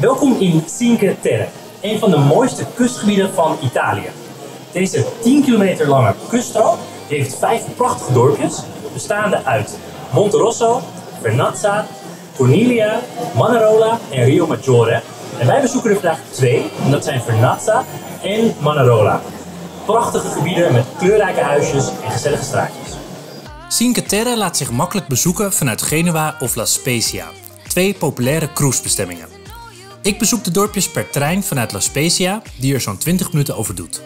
Welkom in Cinque Terre, een van de mooiste kustgebieden van Italië. Deze 10 kilometer lange kuststrook heeft vijf prachtige dorpjes, bestaande uit Monterosso, Vernazza, Cornelia, Manarola en Rio Maggiore. En wij bezoeken er vandaag twee, en dat zijn Vernazza en Manarola. Prachtige gebieden met kleurrijke huisjes en gezellige straatjes. Cinque Terre laat zich makkelijk bezoeken vanuit Genua of La Spezia, twee populaire cruisebestemmingen. Ik bezoek de dorpjes per trein vanuit La Spezia, die er zo'n 20 minuten over doet.